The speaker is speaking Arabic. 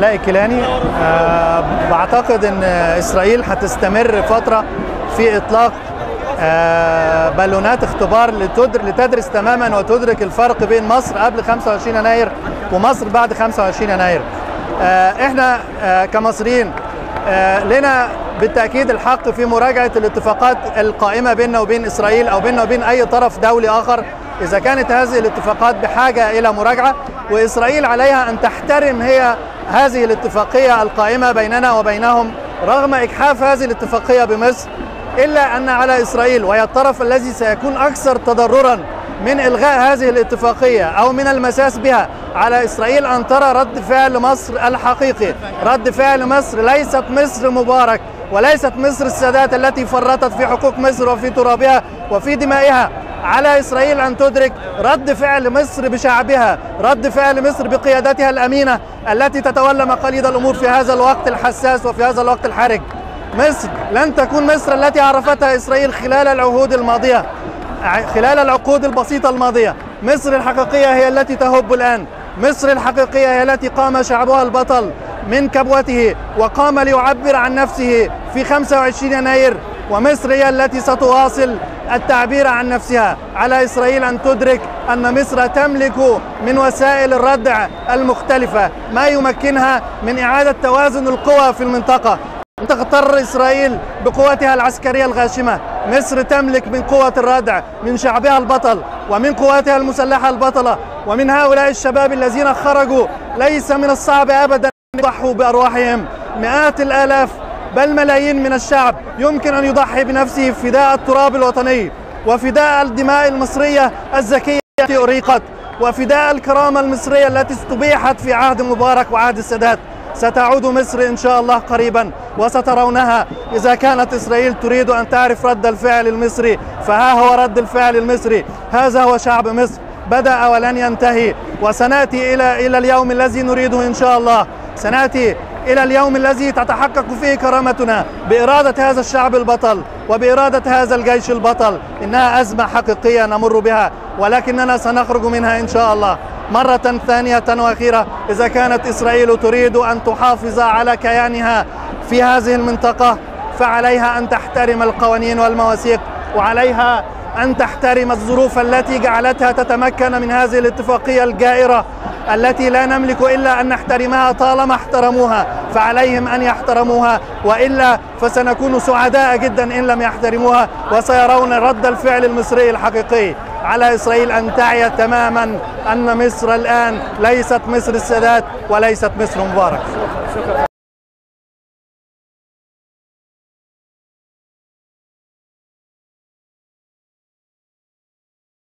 علاء الكيلاني أه بعتقد إن إسرائيل هتستمر فترة في إطلاق أه بالونات اختبار لتدرس تماما وتدرك الفرق بين مصر قبل 25 يناير ومصر بعد 25 يناير. أه إحنا أه كمصريين أه لنا بالتأكيد الحق في مراجعة الاتفاقات القائمة بيننا وبين إسرائيل أو بيننا وبين أي طرف دولي آخر. إذا كانت هذه الاتفاقات بحاجة إلى مراجعة وإسرائيل عليها أن تحترم هي هذه الاتفاقية القائمة بيننا وبينهم رغم اجحاف هذه الاتفاقية بمصر إلا أن على إسرائيل وهي الطرف الذي سيكون أكثر تضررا من إلغاء هذه الاتفاقية أو من المساس بها على إسرائيل أن ترى رد فعل مصر الحقيقي. رد فعل مصر ليست مصر مبارك وليست مصر السادات التي فرطت في حقوق مصر وفي ترابها وفي دمائها. على إسرائيل أن تدرك رد فعل مصر بشعبها، رد فعل مصر بقيادتها الأمينة التي تتولى مقاليد الأمور في هذا الوقت الحساس وفي هذا الوقت الحرج. مصر لن تكون مصر التي عرفتها إسرائيل خلال العهود الماضية خلال العقود البسيطة الماضية، مصر الحقيقية هي التي تهب الآن، مصر الحقيقية هي التي قام شعبها البطل من كبوته وقام ليعبر عن نفسه في 25 يناير ومصر هي التي ستواصل التعبير عن نفسها. على إسرائيل أن تدرك أن مصر تملك من وسائل الردع المختلفة ما يمكنها من إعادة توازن القوى في المنطقة. تغتر إسرائيل بقوتها العسكرية الغاشمة. مصر تملك من قوة الردع من شعبها البطل ومن قواتها المسلحة البطلة ومن هؤلاء الشباب الذين خرجوا. ليس من الصعب ابدا أن يضحوا بأرواحهم. مئات الآلاف بل ملايين من الشعب يمكن أن يضحي بنفسه فداء التراب الوطني وفداء الدماء المصرية الزكية التي أريقت وفداء الكرامة المصرية التي استبيحت في عهد مبارك وعهد السادات. ستعود مصر إن شاء الله قريبا وسترونها. إذا كانت إسرائيل تريد أن تعرف رد الفعل المصري فها هو رد الفعل المصري. هذا هو شعب مصر. بدأ ولن ينتهي. وسنأتي إلى إلى اليوم الذي نريده إن شاء الله. سنأتي إلى اليوم الذي تتحقق فيه كرامتنا بإرادة هذا الشعب البطل وبإرادة هذا الجيش البطل. إنها أزمة حقيقية نمر بها ولكننا سنخرج منها إن شاء الله. مرة ثانية وأخيرة إذا كانت إسرائيل تريد أن تحافظ على كيانها في هذه المنطقة فعليها أن تحترم القوانين والمواثيق وعليها أن تحترم الظروف التي جعلتها تتمكن من هذه الاتفاقية الجائرة. التي لا نملك إلا أن نحترمها طالما احترموها فعليهم أن يحترموها وإلا فسنكون سعداء جدا إن لم يحترموها وسيرون رد الفعل المصري الحقيقي. على إسرائيل أن تعي تماما أن مصر الآن ليست مصر السادات وليست مصر مبارك.